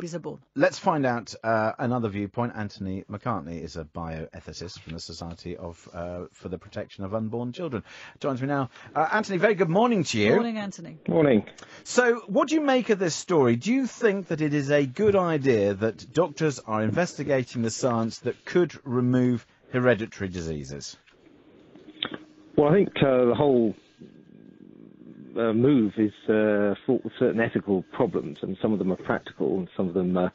babies are born. Let's find out uh, another viewpoint. Anthony McCarthy is a bioethicist from the Society of uh, for the Protection of Unborn Children. Joins me now. Uh, Anthony, very good morning to you. Morning, Anthony. Morning. So, what do you make of this story? Do you think that it is a good idea that doctors are investigating the science that could remove hereditary diseases? Well, I think uh, the whole uh, move is uh, fraught with certain ethical problems, and some of them are practical, and some of them uh,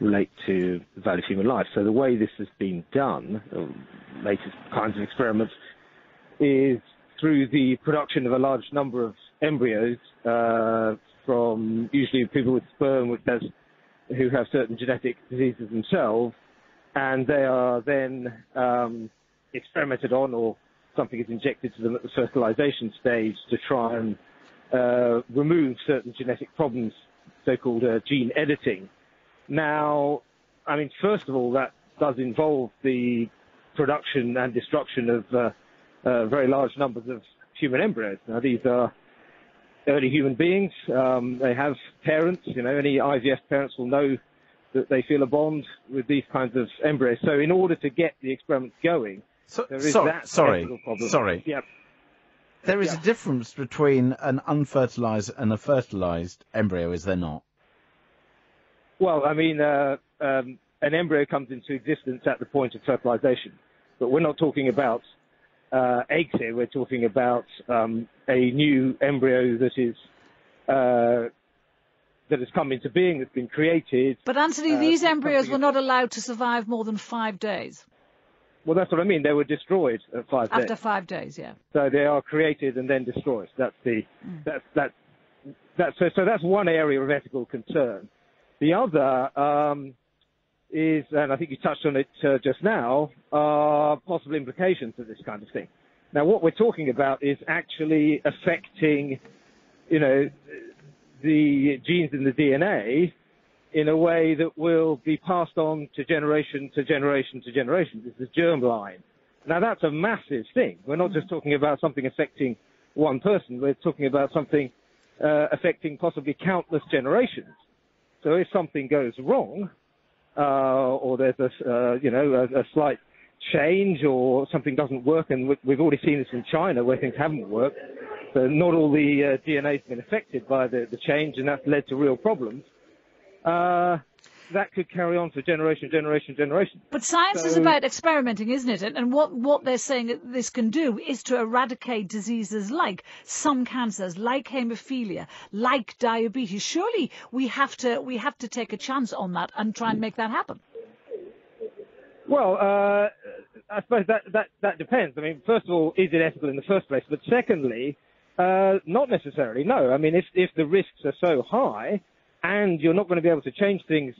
relate to the value of human life. So the way this has been done, the latest kinds of experiments, is through the production of a large number of embryos uh, from usually people with sperm which has, who have certain genetic diseases themselves, and they are then um, experimented on or something is injected to them at the fertilization stage to try and uh, remove certain genetic problems, so-called uh, gene editing. Now, I mean, first of all, that does involve the production and destruction of uh, uh very large numbers of human embryos. Now, these are early human beings. Um, they have parents. You know, any IVF parents will know that they feel a bond with these kinds of embryos. So, in order to get the experiments going, So, there is sorry, that sorry, problem. sorry. Yep. There is Yeah. a difference between an unfertilized and a fertilized embryo, is there not? Well, I mean, uh, um, an embryo comes into existence at the point of fertilization, but we're not talking about uh, eggs here. We're talking about um, a new embryo that is uh, that has come into being, that's been created. But Anthony, Uh, these embryos were not allowed to survive more than five days. Well, that's what I mean. They were destroyed at five After days, five days, yeah. so they are created and then destroyed. That's the that's that's that's so, so that's one area of ethical concern. The other um, is, and I think you touched on it uh, just now, are possible implications of this kind of thing. Now, what we're talking about is actually affecting, you know, the genes in the DNA in a way that will be passed on to generation to generation to generation. This is germline. Now, that's a massive thing. We're not just talking about something affecting one person. We're talking about something uh, affecting possibly countless generations. So if something goes wrong, uh, or there's a, uh, you know, a, a slight change or something doesn't work, and we- we've already seen this in China where things haven't worked, so not all the uh, DNA has been affected by the, the change, and that's led to real problems. Uh, that could carry on for generation, generation, generation. But science is about experimenting, isn't it? And- And what, what they're saying that this can do is to eradicate diseases like some cancers, like haemophilia, like diabetes. Surely we have to we have to take a chance on that and try and make that happen. Well, uh, I suppose that, that, that depends. I mean, first of all, is it ethical in the first place? But secondly, uh, not necessarily, no. I mean, if, if the risks are so high and you're not going to be able to change things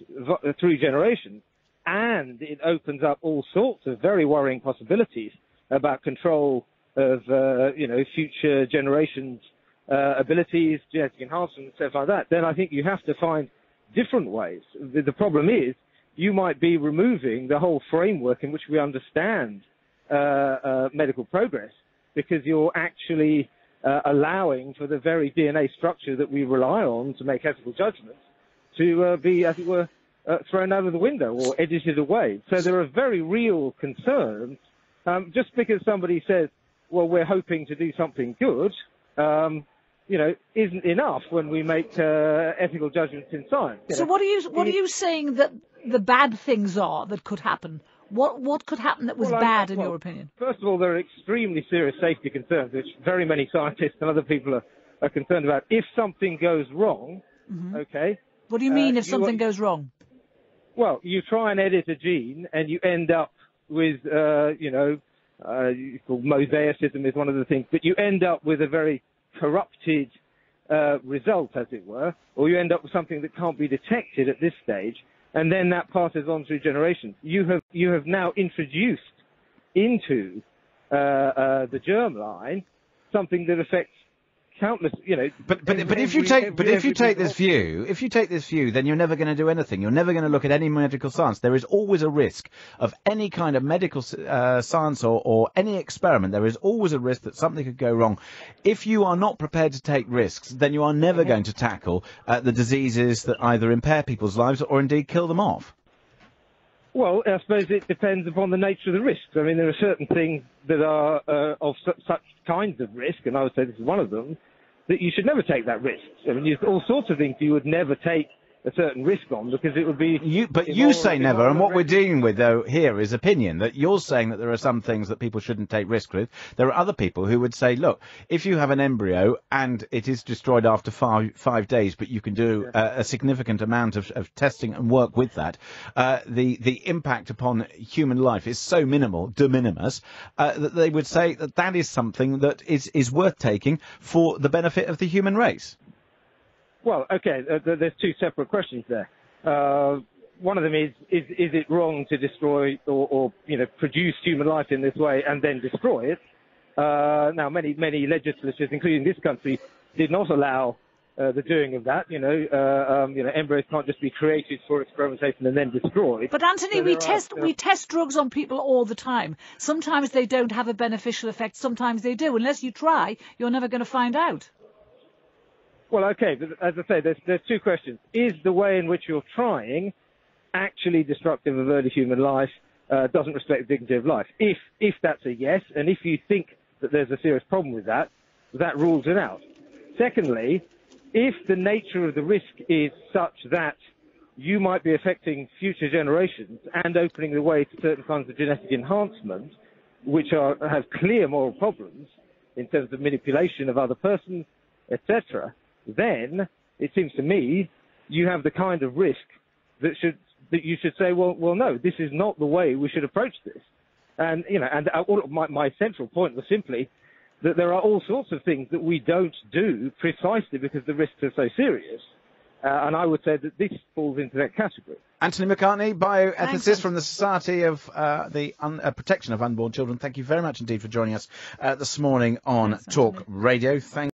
through generations, and it opens up all sorts of very worrying possibilities about control of, uh, you know, future generations' uh, abilities, genetic enhancement, stuff like that, then I think you have to find different ways. The, the problem is you might be removing the whole framework in which we understand uh, uh, medical progress because you're actually uh, allowing for the very DNA structure that we rely on to make ethical judgments to uh, be, as it were, uh, thrown out of the window or edited away. So there are very real concerns. Um, just because somebody says, well, we're hoping to do something good, um, you know, isn't enough when we make uh, ethical judgments in science. So know. what are you what are you saying that the bad things are that could happen? What what could happen that was Well, I- bad in your opinion? First of all, there are extremely serious safety concerns, which very many scientists and other people are, are concerned about. If something goes wrong, okay, What do you uh, mean if you- something goes wrong? well, you try and edit a gene and you end up with, uh, you know, uh, called mosaicism is one of the things, but you end up with a very corrupted uh, result, as it were, or you end up with something that can't be detected at this stage, and then that passes on through generations. You have you have now introduced into uh, uh, the germline something that affects countless, you know. But but, but if you take every- but if you take this view, if you take this view, then you're never going to do anything. You're never going to look at any medical science. There is always a risk of any kind of medical uh, science or, or any experiment. There is always a risk that something could go wrong. If you are not prepared to take risks, then you are never going to tackle uh, the diseases that either impair people's lives or indeed kill them off. Well, I suppose it depends upon the nature of the risks. I mean, there are certain things that are uh, of su- such kinds of risk, and I would say this is one of them, that you should never take that risk. I mean, there's all sorts of things you would never take a certain risk on because it would be. You, but you say never, and what we're dealing with though here is opinion. That you're saying that there are some things that people shouldn't take risk with. There are other people who would say, look, if you have an embryo and it is destroyed after five five days, but you can do uh, a significant amount of, of testing and work with that, uh, the the impact upon human life is so minimal, de minimis, uh, that they would say that that is something that is is worth taking for the benefit of the human race. Well, okay, uh, there's two separate questions there. Uh, one of them is, is, is it wrong to destroy or, or, you know, produce human life in this way and then destroy it? Uh, now, many, many legislatures, including this country, did not allow uh, the doing of that. You know, uh, um, you know, embryos can't just be created for experimentation and then destroyed. But Anthony, So we there are- test we test drugs on people all the time. Sometimes they don't have a beneficial effect. Sometimes they do. Unless you try, you're never going to find out. Well, okay, but as I say, there's, there's two questions. Is the way in which you're trying actually destructive of early human life, uh, doesn't respect the dignity of life? If, if that's a yes, and if you think that there's a serious problem with that, that rules it out. Secondly, if the nature of the risk is such that you might be affecting future generations and opening the way to certain kinds of genetic enhancement, which are, have clear moral problems in terms of manipulation of other persons, etc., then it seems to me you have the kind of risk that should that you should say, well, well, no, this is not the way we should approach this. And you know, and uh, all, my, my central point was simply that there are all sorts of things that we don't do precisely because the risks are so serious. Uh, and I would say that this falls into that category. Anthony McCarthy, bioethicist from the Society of uh, the Un- uh, Protection of Unborn Children. Thank you very much indeed for joining us uh, this morning on Thanks, Talk Anthony. Radio. Thank